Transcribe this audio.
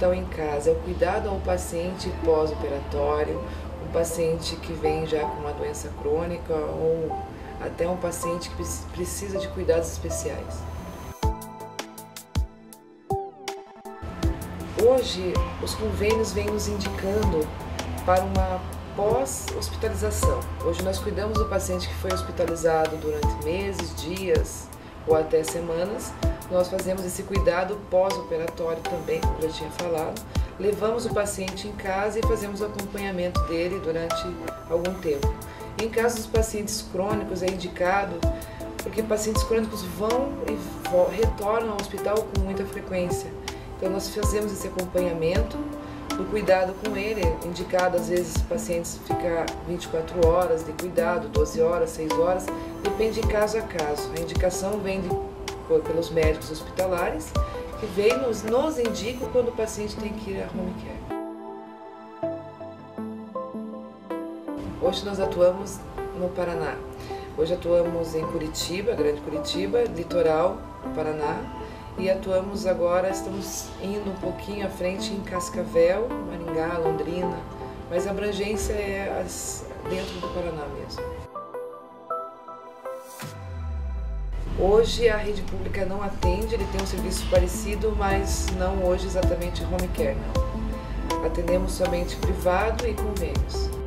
hospital em casa, é o cuidado ao paciente pós-operatório, um paciente que vem já com uma doença crônica ou até um paciente que precisa de cuidados especiais. Hoje, os convênios vêm nos indicando para uma pós-hospitalização. Hoje nós cuidamos do paciente que foi hospitalizado durante meses, dias ou até semanas. Nós fazemos esse cuidado pós-operatório também, como já tinha falado. Levamos o paciente em casa e fazemos o acompanhamento dele durante algum tempo. Em caso dos pacientes crônicos, é indicado porque pacientes crônicos vão e retornam ao hospital com muita frequência. Então, nós fazemos esse acompanhamento do cuidado com ele, indicado às vezes pacientes ficar 24 horas de cuidado, 12 horas, 6 horas, depende de caso a caso. A indicação vem de, pelos médicos hospitalares, que vem nos, nos indicam quando o paciente tem que ir a home care. Hoje nós atuamos no Paraná. Hoje atuamos em Curitiba, Grande Curitiba, litoral do Paraná, e atuamos agora, estamos indo um pouquinho à frente em Cascavel, Maringá, Londrina, mas a abrangência é as, dentro do Paraná mesmo. Hoje a rede pública não atende, ele tem um serviço parecido, mas não hoje exatamente home care, não. Atendemos somente privado e convênios.